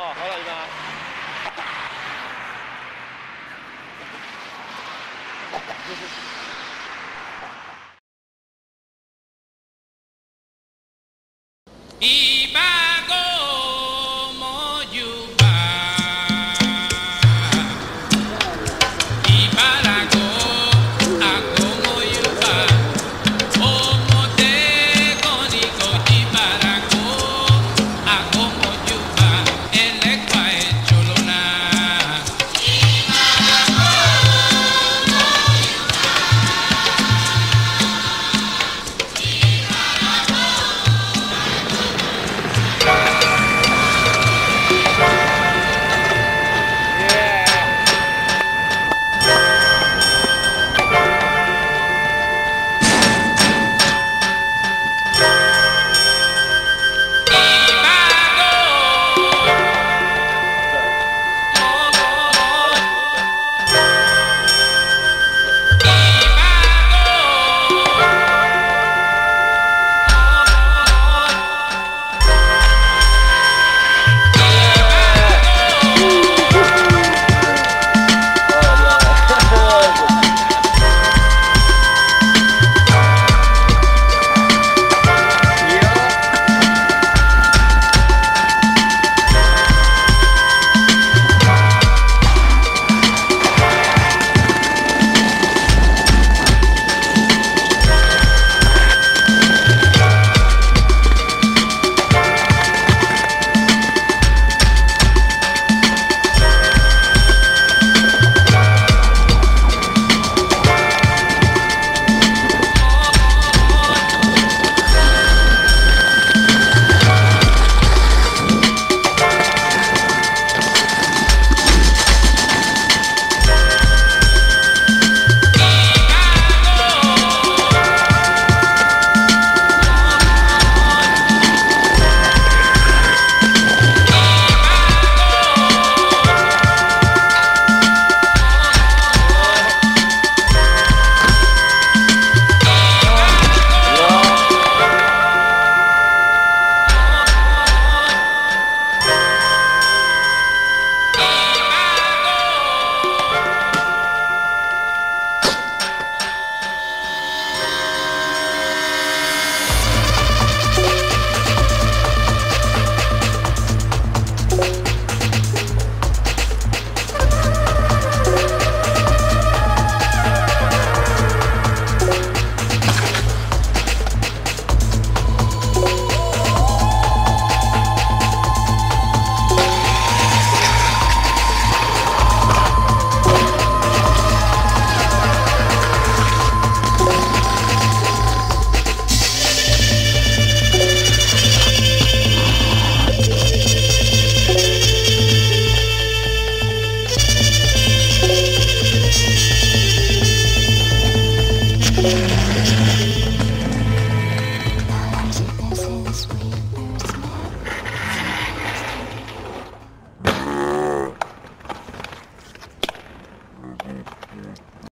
好了，一般。一般。